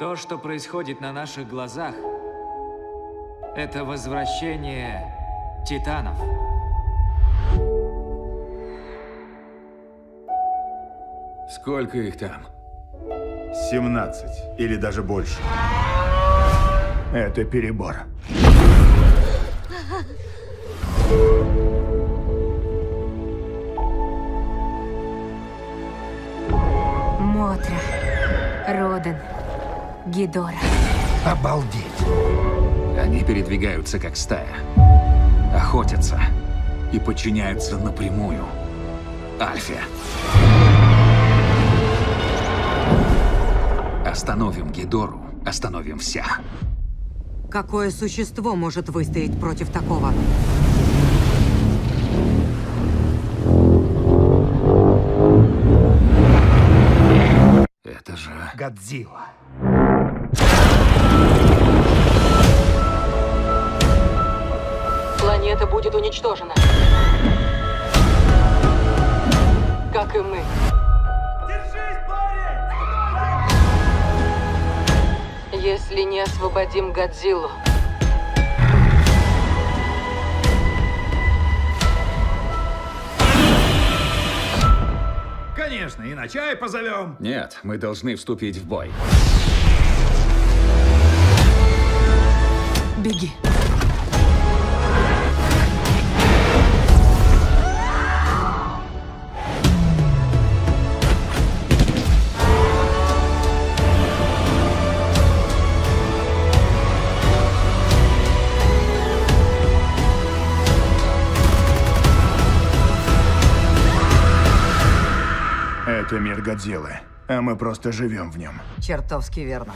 То, что происходит на наших глазах, это возвращение титанов. Сколько их там? 17 или даже больше. Это перебор. Мотра, Роден, Гидора. Обалдеть. Они передвигаются как стая. Охотятся. И подчиняются напрямую. Альфе. Остановим Гидору, остановим всех. Какое существо может выстоять против такого? Это же... Годзилла. Будет уничтожена. Как и мы. Если не освободим Годзиллу, Конечно, и на чай позовем. Нет, мы должны вступить в бой. Беги. Это мир Годзиллы, а мы просто живем в нем. Чертовски верно.